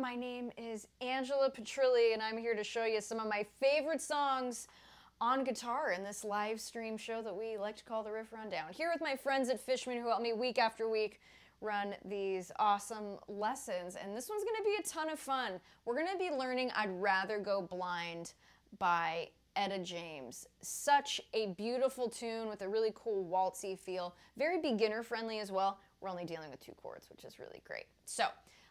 My name is Angela Petrilli, and I'm here to show you some of my favorite songs on guitar in this live stream show that we like to call the Riff Rundown. Here with my friends at Fishman who help me week after week run these awesome lessons, and this one's gonna be a ton of fun. We're gonna be learning I'd Rather Go Blind by Etta James. Such a beautiful tune with a really cool waltzy feel. Very beginner friendly as well. We're only dealing with two chords, which is really great. So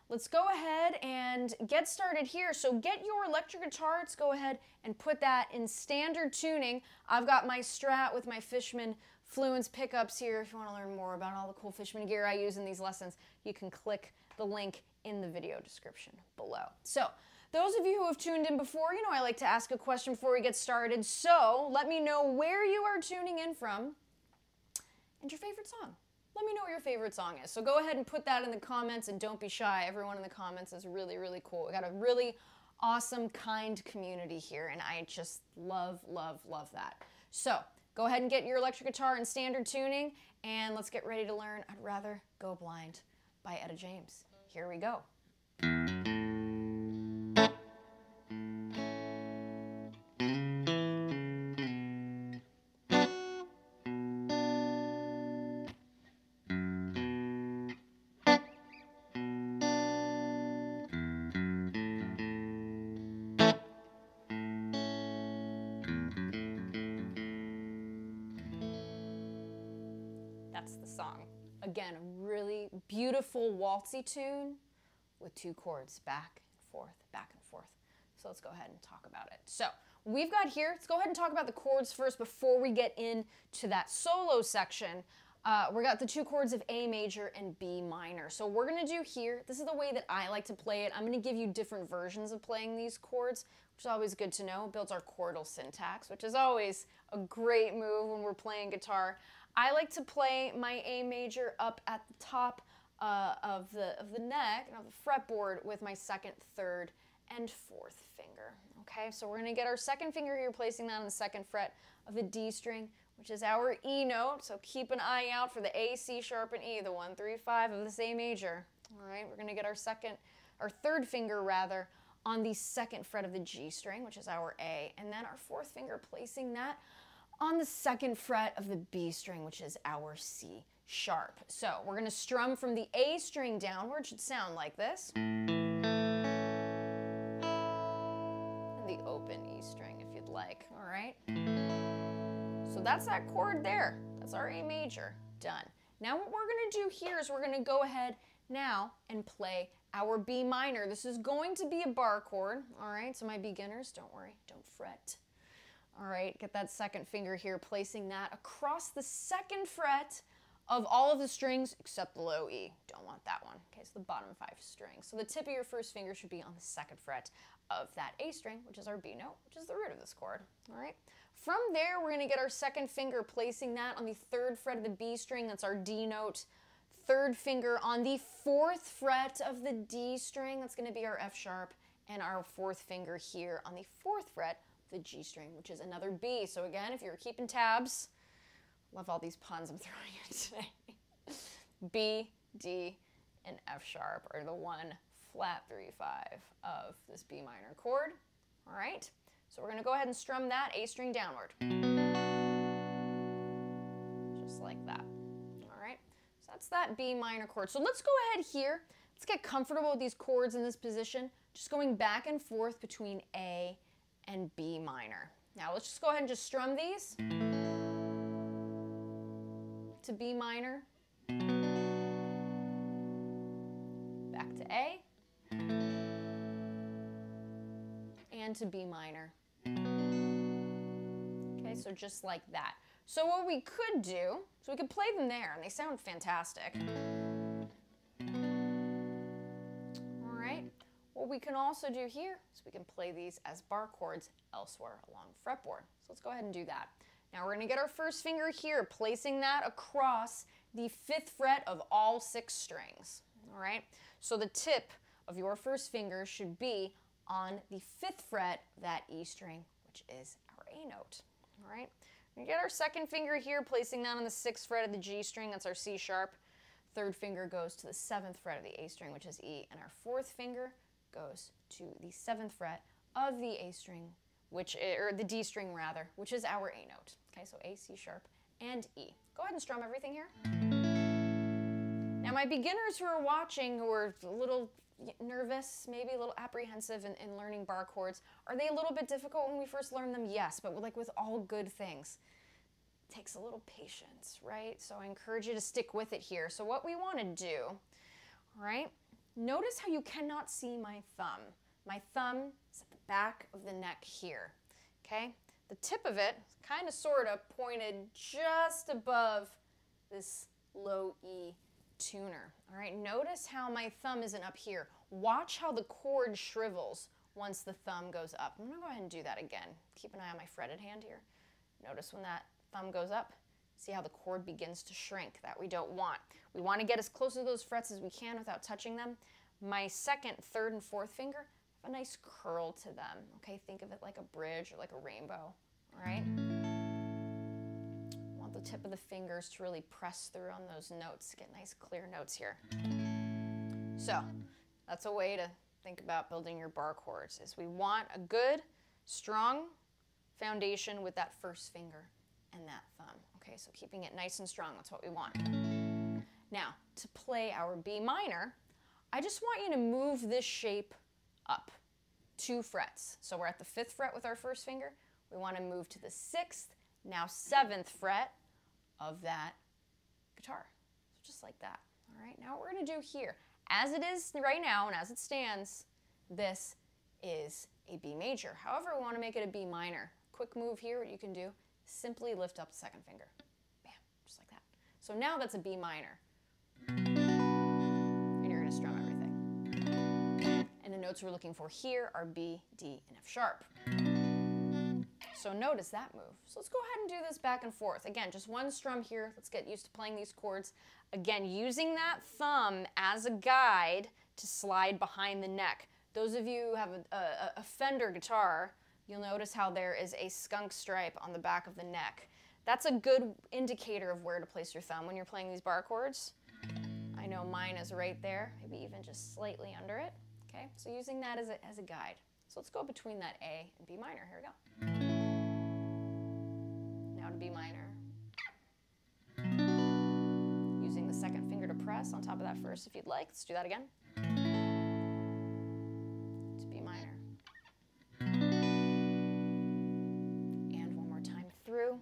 let's go ahead and get started here. So get your electric guitar, let's go ahead and put that in standard tuning. I've got my Strat with my Fishman Fluence pickups here. If you want to learn more about all the cool Fishman gear I use in these lessons, you can click the link in the video description below. So those of you who have tuned in before, you know I like to ask a question before we get started. So let me know where you are tuning in from and your favorite song. Let me know what your favorite song is. So go ahead and put that in the comments and don't be shy. Everyone in the comments is really, really cool. We got a really awesome, kind community here, and I just love, love, love that. So go ahead and get your electric guitar in standard tuning, and let's get ready to learn I'd Rather Go Blind by Etta James. Here we go. Again, a really beautiful waltzy tune with two chords back and forth, back and forth. So let's go ahead and talk about it. So we've got here, let's go ahead and talk about the chords first before we get into that solo section. Uh, we got the two chords of A major and B minor. So we're gonna do here, this is the way that I like to play it. I'm gonna give you different versions of playing these chords, which is always good to know. It builds our chordal syntax, which is always a great move when we're playing guitar. I like to play my A major up at the top uh, of, the, of the neck, of the fretboard with my second, third, and fourth finger. Okay, so we're gonna get our second finger here, placing that on the second fret of the D string, which is our E note. So keep an eye out for the A, C sharp, and E, the one, three, five of this A major. All right, we're gonna get our second, our third finger rather, on the second fret of the G string, which is our A, and then our fourth finger placing that on the second fret of the B string, which is our C sharp. So we're gonna strum from the A string downward, should sound like this. And the open E string if you'd like, all right? So that's that chord there. That's our A major, done. Now what we're gonna do here is we're gonna go ahead now and play our B minor. This is going to be a bar chord, all right? So my beginners, don't worry, don't fret. All right, get that second finger here, placing that across the second fret of all of the strings except the low E. Don't want that one. Okay, so the bottom five strings. So the tip of your first finger should be on the second fret of that A string, which is our B note, which is the root of this chord. All right. From there, we're gonna get our second finger, placing that on the third fret of the B string. That's our D note. Third finger on the fourth fret of the D string. That's gonna be our F sharp. And our fourth finger here on the fourth fret the G string, which is another B. So again, if you're keeping tabs, love all these puns I'm throwing in today. B, D, and F sharp are the one flat three five of this B minor chord. All right, so we're gonna go ahead and strum that A string downward. Just like that. All right, so that's that B minor chord. So let's go ahead here. Let's get comfortable with these chords in this position. Just going back and forth between A and B minor. Now let's just go ahead and just strum these to B minor, back to A, and to B minor. Okay, so just like that. So what we could do, so we could play them there, and they sound fantastic. What we can also do here is we can play these as bar chords elsewhere along fretboard. So let's go ahead and do that. Now we're going to get our first finger here, placing that across the fifth fret of all six strings. All right, so the tip of your first finger should be on the fifth fret of that E string, which is our A note. All right, we get our second finger here, placing that on the sixth fret of the G string, that's our C sharp. Third finger goes to the seventh fret of the A string, which is E, and our fourth finger goes to the seventh fret of the A string, which eh, or the D string rather, which is our A note. Okay, so A, C sharp, and E. Go ahead and strum everything here. Now my beginners who are watching who are a little nervous, maybe a little apprehensive in, in learning bar chords, are they a little bit difficult when we first learn them? Yes, but like with all good things, takes a little patience, right? So I encourage you to stick with it here. So what we want to do, right, notice how you cannot see my thumb. My thumb is at the back of the neck here, okay? The tip of it kind of sort of pointed just above this low E tuner. All right, notice how my thumb isn't up here. Watch how the chord shrivels once the thumb goes up. I'm gonna go ahead and do that again. Keep an eye on my fretted hand here. Notice when that thumb goes up, see how the chord begins to shrink. That we don't want. We wanna get as close to those frets as we can without touching them. My second, third, and fourth finger have a nice curl to them. Okay, think of it like a bridge or like a rainbow, all right? Want the tip of the fingers to really press through on those notes, get nice clear notes here. So, that's a way to think about building your bar chords is we want a good, strong foundation with that first finger and that thumb. Okay, so keeping it nice and strong, that's what we want. Now, to play our B minor, I just want you to move this shape up two frets. So we're at the fifth fret with our first finger. We want to move to the sixth, now seventh fret of that guitar. So just like that. All right, now what we're going to do here, as it is right now and as it stands, this is a B major. However, we want to make it a B minor. Quick move here, what you can do, simply lift up the second finger. Bam, just like that. So now that's a B minor. And you're to strum everything. And the notes we're looking for here are B, D, and F sharp. So notice that move. So let's go ahead and do this back and forth. Again, just one strum here. Let's get used to playing these chords. Again, using that thumb as a guide to slide behind the neck. Those of you who have a, a, a Fender guitar, you'll notice how there is a skunk stripe on the back of the neck. That's a good indicator of where to place your thumb when you're playing these bar chords. I know mine is right there, maybe even just slightly under it. Okay, so using that as a, as a guide. So let's go between that A and B minor. Here we go. Now to B minor. Using the second finger to press on top of that first if you'd like. Let's do that again. To B minor. And one more time through.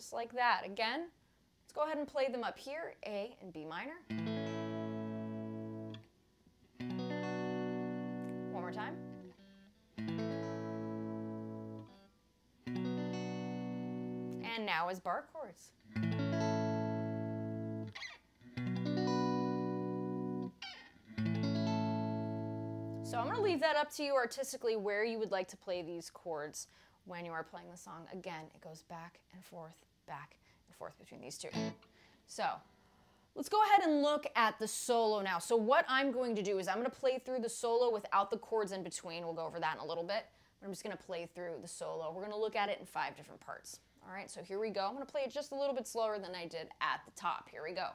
Just like that. Again, let's go ahead and play them up here, A and B minor. One more time. And now is bar chords. So I'm going to leave that up to you artistically where you would like to play these chords when you are playing the song. Again, it goes back and forth, back and forth between these two. So let's go ahead and look at the solo now. So what I'm going to do is I'm going to play through the solo without the chords in between. We'll go over that in a little bit. But I'm just going to play through the solo. We're going to look at it in five different parts. All right, so here we go. I'm going to play it just a little bit slower than I did at the top. Here we go.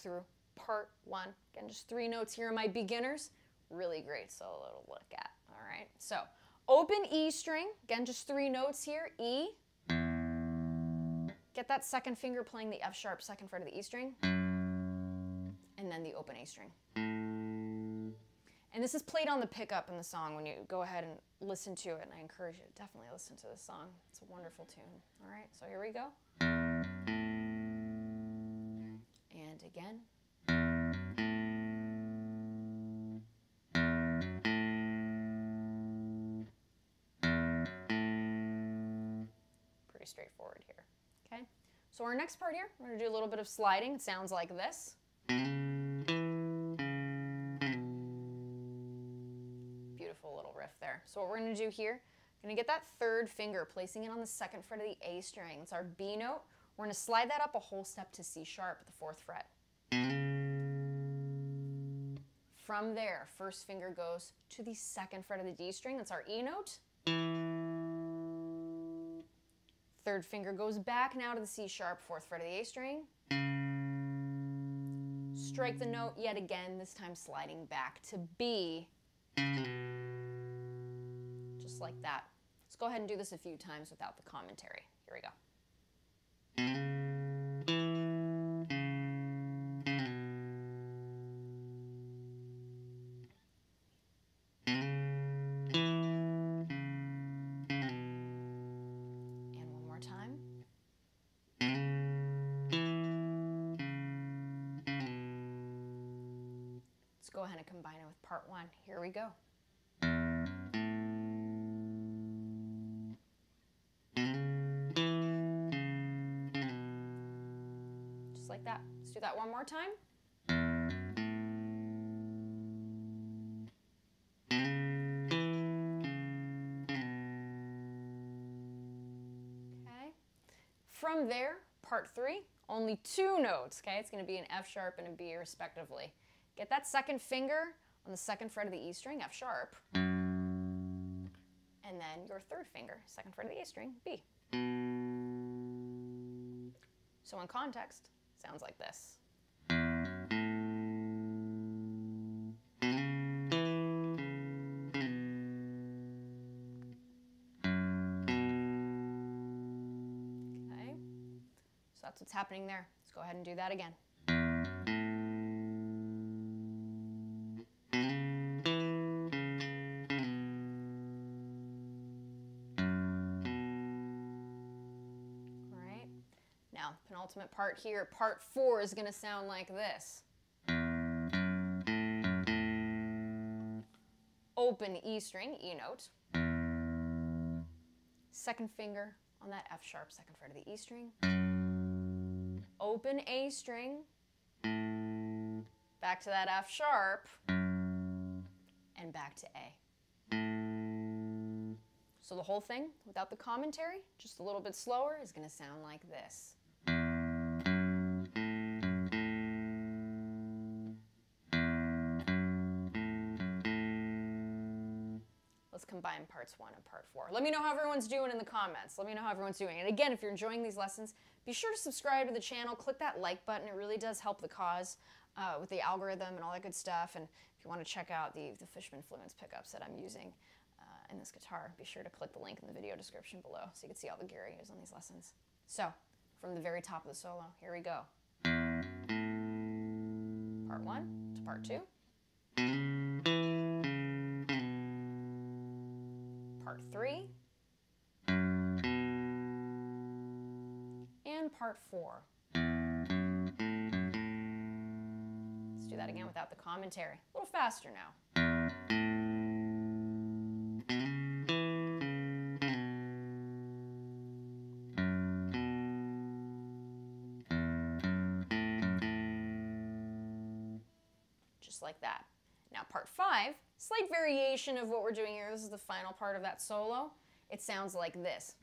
Through part one. Again, just three notes here in my beginners. Really great solo to look at. All right, so open E string. Again, just three notes here. E. Get that second finger playing the F sharp second fret of the E string. And then the open A string. And this is played on the pickup in the song when you go ahead and listen to it. And I encourage you to definitely listen to this song. It's a wonderful tune. All right, so here we go. And again. Pretty straightforward here. Okay, so our next part here, we're going to do a little bit of sliding. It sounds like this. Beautiful little riff there. So what we're gonna do here, gonna get that third finger, placing it on the second fret of the A string. It's our B note. We're gonna slide that up a whole step to C sharp the fourth fret. From there, first finger goes to the second fret of the D string. That's our E note. Third finger goes back now to the C sharp, fourth fret of the A string. Strike the note yet again, this time sliding back to B. Just like that. Let's go ahead and do this a few times without the commentary. Here we go. One. Here we go. Just like that. Let's do that one more time. Okay. From there, part three, only two notes, okay? It's gonna be an F sharp and a B respectively. Get that second finger on the second fret of the E string, F sharp, and then your third finger, second fret of the A string, B. So in context, sounds like this. Okay, so that's what's happening there. Let's go ahead and do that again. Penultimate part here, part four is going to sound like this. Open E string, E note. Second finger on that F sharp, second fret of the E string. Open A string. Back to that F sharp. And back to A. So the whole thing, without the commentary, just a little bit slower, is going to sound like this. Let's combine parts one and part four. Let me know how everyone's doing in the comments. Let me know how everyone's doing. And again, if you're enjoying these lessons, be sure to subscribe to the channel. Click that like button. It really does help the cause uh, with the algorithm and all that good stuff. And if you want to check out the, the Fishman Fluence pickups that I'm using uh, in this guitar, be sure to click the link in the video description below so you can see all the gear I use on these lessons. So, from the very top of the solo, here we go. Part one to part two. Part three. And part four. Let's do that again without the commentary. A little faster now. Five, slight variation of what we're doing here. This is the final part of that solo. It sounds like this.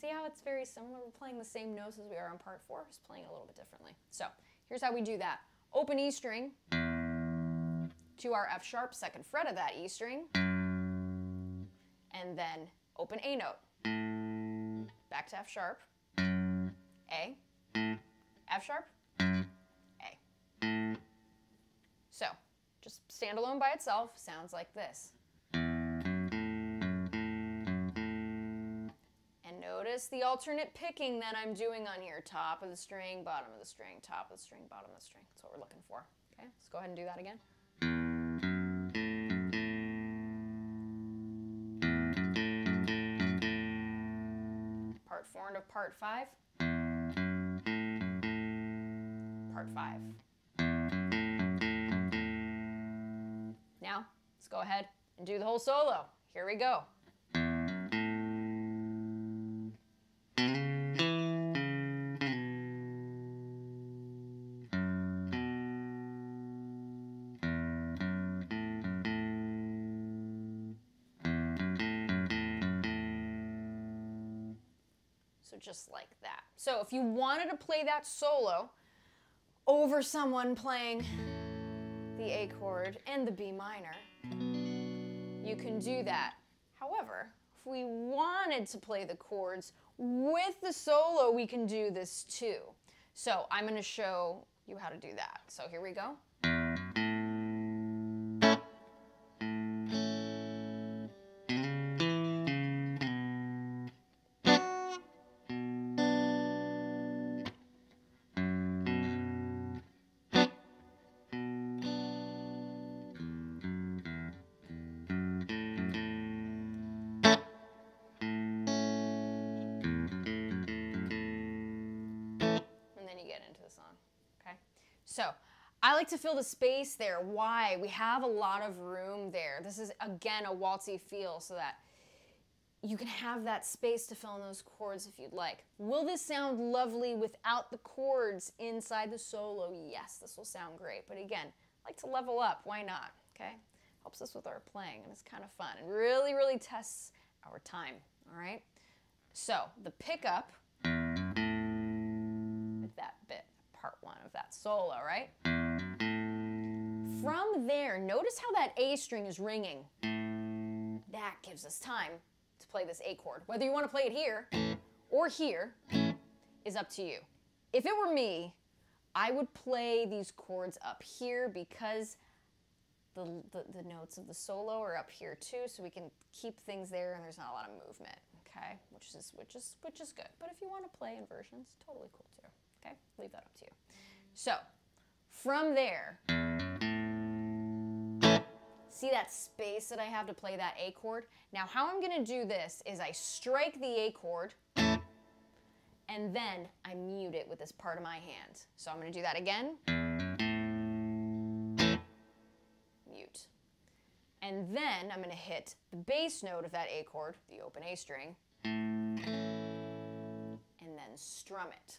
See how it's very similar? We're playing the same notes as we are on part four, just playing a little bit differently. So, here's how we do that. Open E string to our F sharp, second fret of that E string, and then open A note. Back to F sharp, A, F sharp, just stand alone by itself, sounds like this. And notice the alternate picking that I'm doing on here. Top of the string, bottom of the string, top of the string, bottom of the string. That's what we're looking for. Okay, let's go ahead and do that again. Part four into part five. Part five. go ahead and do the whole solo. Here we go. So just like that. So if you wanted to play that solo over someone playing the A chord and the B minor, you can do that. However, if we wanted to play the chords with the solo, we can do this too. So I'm going to show you how to do that. So here we go. So I like to fill the space there. Why? We have a lot of room there. This is, again, a waltzy feel so that you can have that space to fill in those chords if you'd like. Will this sound lovely without the chords inside the solo? Yes, this will sound great. But again, I like to level up. Why not? Okay? Helps us with our playing, and it's kind of fun. And really, really tests our time. All right? So the pickup that bit solo, right? From there, notice how that A string is ringing. That gives us time to play this A chord. Whether you want to play it here or here is up to you. If it were me, I would play these chords up here because the, the, the, notes of the solo are up here too, so we can keep things there and there's not a lot of movement, okay? Which is, which is, which is good. But if you want to play inversions, totally cool too. Okay, leave that up to you. So, from there, see that space that I have to play that A chord? Now, how I'm to do this is I strike the A chord, and then I mute it with this part of my hand. So I'm to do that again. Mute. And then I'm to hit the bass note of that A chord, the open A string, and then strum it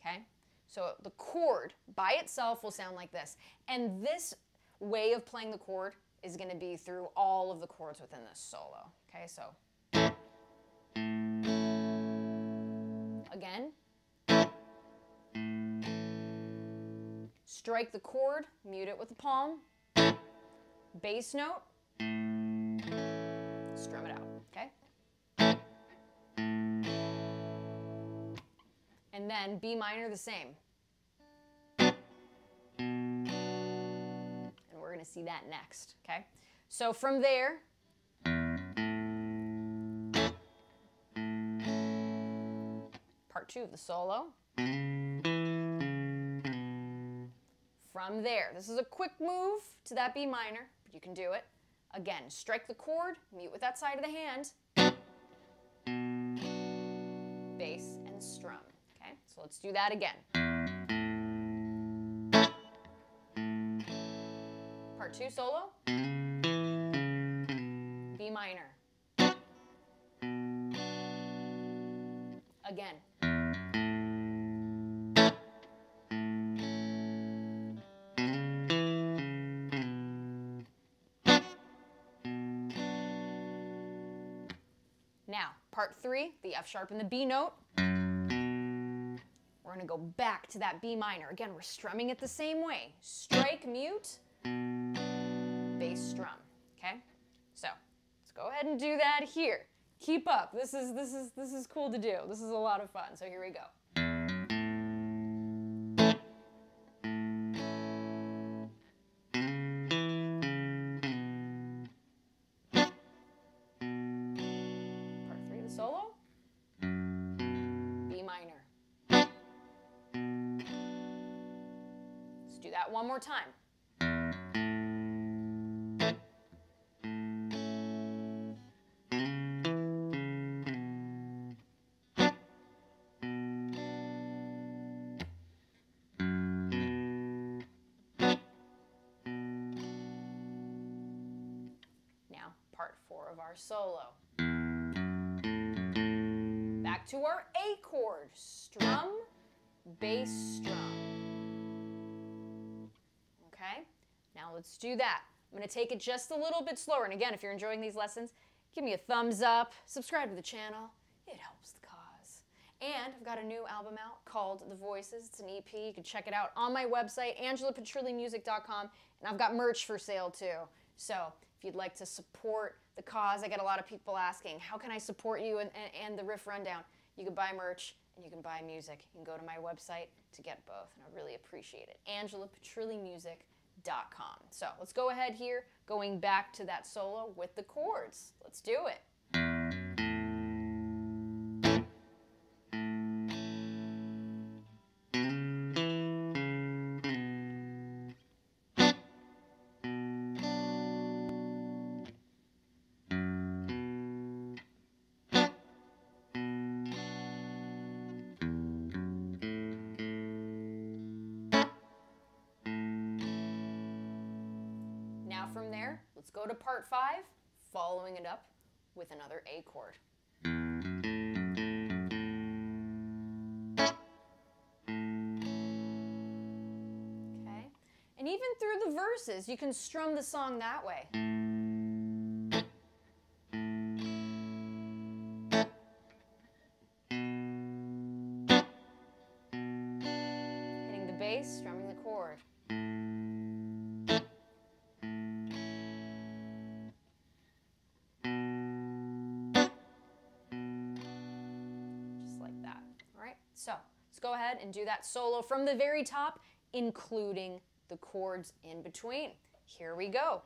okay? So the chord by itself will sound like this. And this way of playing the chord is going to be through all of the chords within this solo, okay? So. Again, strike the chord, mute it with the palm, bass note, strum it out, and then B minor the same. And we're going to see that next, okay? So from there, part two of the solo. From there, this is a quick move to that B minor, but you can do it. Again, strike the chord, mute with that side of the hand, So let's do that again. Part two solo. B minor. Again. Now, part three, the F sharp and the B note. Go back to that B minor. Again, we're strumming it the same way. Strike, mute, bass strum, okay? So, let's go ahead and do that here. Keep up. This is, this is, this is cool to do. This is a lot of fun. So here we go. More time. Now, part four of our solo. Back to our A chord. Strum, bass, strum. Let's do that. I'm to take it just a little bit slower. And again, if you're enjoying these lessons, give me a thumbs up, subscribe to the channel. It helps the cause. And I've got a new album out called The Voices. It's an EP. You can check it out on my website, angelapetrillimusic.com. And I've got merch for sale too. So if you'd like to support the cause, I get a lot of people asking, how can I support you and, and, and the Riff Rundown? You can buy merch and you can buy music. You can go to my website to get both, and I really appreciate it. AngelaPetrillimusic.com. So let's go ahead here, going back to that solo with the chords. Let's do it. Let's go to part five, following it up with another A chord. Okay, and even through the verses, you can strum the song that way. Go ahead and do that solo from the very top, including the chords in between. Here we go.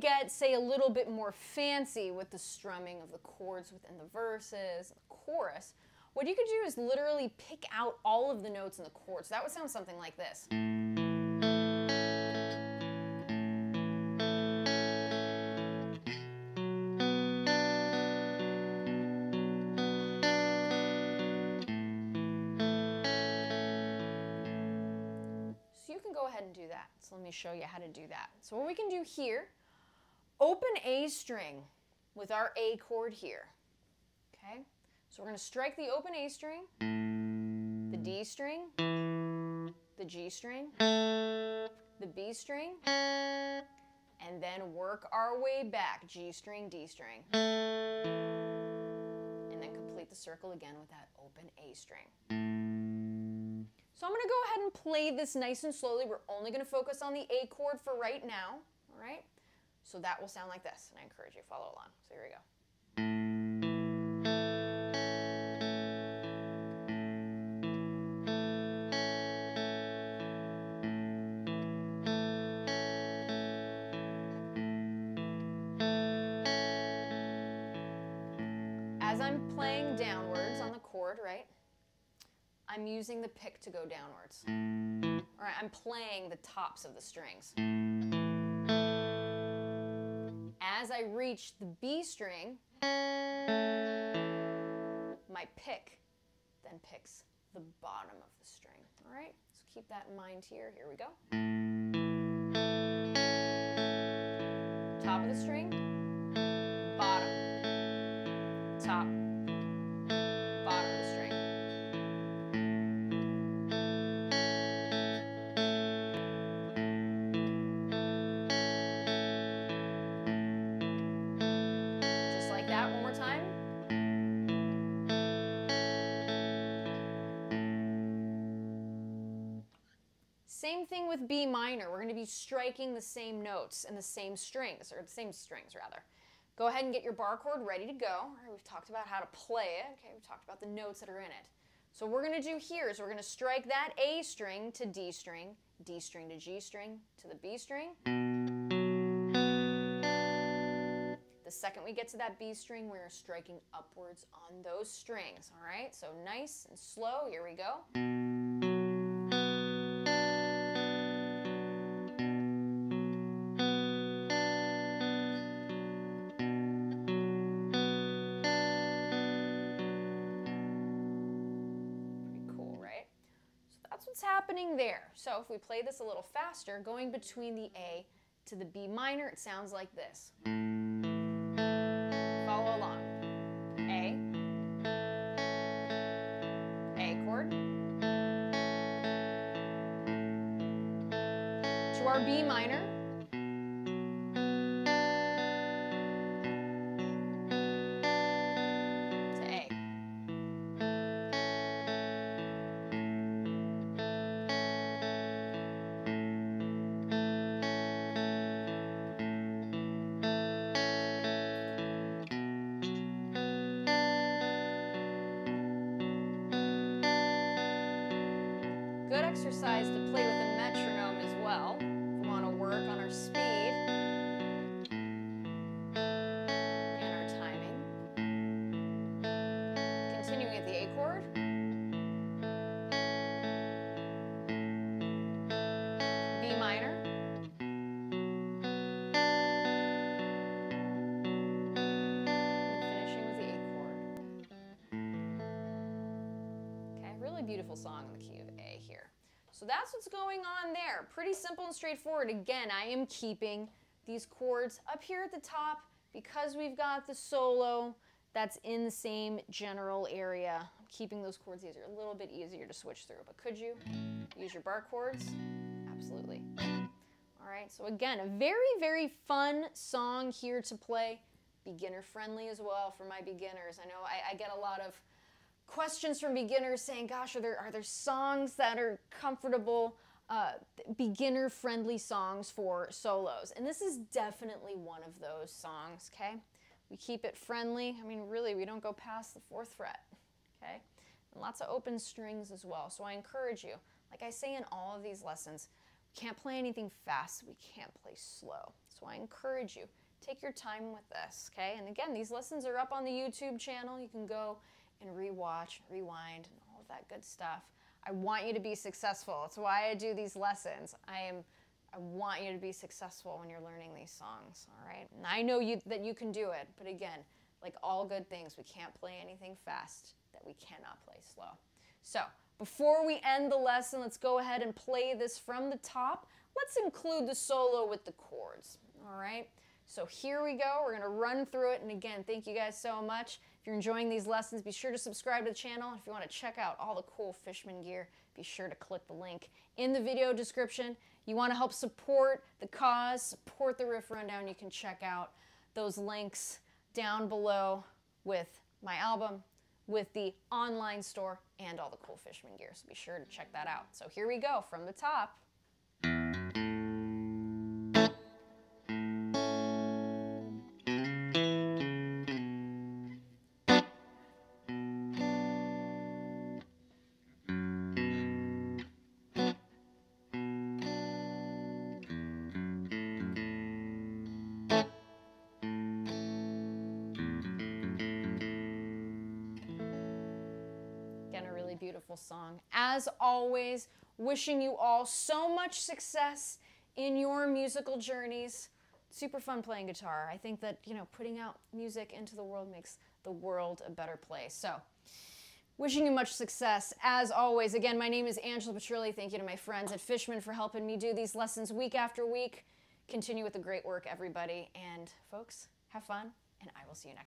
Get, say, a little bit more fancy with the strumming of the chords within the verses, the chorus, what you could do is literally pick out all of the notes in the chords. That would sound something like this. So you can go ahead and do that. So let me show you how to do that. So what we can do here, open A string with our A chord here. Okay? So we're going to strike the open A string, the D string, the G string, the B string, and then work our way back. G string, D string. And then complete the circle again with that open A string. So I'm going to go ahead and play this nice and slowly. We're only going to focus on the A chord for right now, all right? So that will sound like this, and I encourage you to follow along. So here we go. As I'm playing downwards on the chord, right? I'm using the pick to go downwards. All right, I'm playing the tops of the strings. As I reach the B string, my pick then picks the bottom of the string. All right, so keep that in mind here. Here we go. Top of the string, bottom, top, Same thing with B minor. We're going to be striking the same notes and the same strings, or the same strings rather. Go ahead and get your bar chord ready to go. Right, we've talked about how to play it. Okay, we've talked about the notes that are in it. So what we're going to do here is we're going to strike that A string to D string, D string to G string to the B string. The second we get to that B string, we're striking upwards on those strings, all right? So nice and slow, here we go. What's happening there. So if we play this a little faster, going between the A to the B minor, it sounds like this. Follow along. A, A chord, to our B minor, beautiful song in the key of A here. So that's what's going on there. Pretty simple and straightforward. Again, I am keeping these chords up here at the top because we've got the solo that's in the same general area. I'm keeping those chords easier, a little bit easier to switch through. But could you use your bar chords? Absolutely. All right, so again, a very, very fun song here to play. Beginner friendly as well for my beginners. I know I, I get a lot of questions from beginners saying, gosh, are there, are there songs that are comfortable, uh, beginner friendly songs for solos? And this is definitely one of those songs, okay? We keep it friendly. I mean, really, we don't go past the fourth fret, okay? And lots of open strings as well. So I encourage you, like I say in all of these lessons, we can't play anything fast, we can't play slow. So I encourage you, take your time with this, okay? And again, these lessons are up on the YouTube channel. You can go and rewatch, rewind, and all of that good stuff. I want you to be successful. That's why I do these lessons. I am I want you to be successful when you're learning these songs, all right? And I know you that you can do it, but again, like all good things, we can't play anything fast that we cannot play slow. So, before we end the lesson, let's go ahead and play this from the top. Let's include the solo with the chords, all right? So here we go. We're to run through it. And again, thank you guys so much. You're enjoying these lessons, be sure to subscribe to the channel. If you want to check out all the cool Fishman gear, be sure to click the link in the video description. You want to help support the cause, support the Riff Rundown, you can check out those links down below with my album, with the online store, and all the cool Fishman gear. So be sure to check that out. So here we go from the top. Song. As always, wishing you all so much success in your musical journeys. Super fun playing guitar. I think that, you know, putting out music into the world makes the world a better place. So, wishing you much success. As always, again, my name is Angela Petrilli. Thank you to my friends at Fishman for helping me do these lessons week after week. Continue with the great work, everybody. And folks, have fun, and I will see you next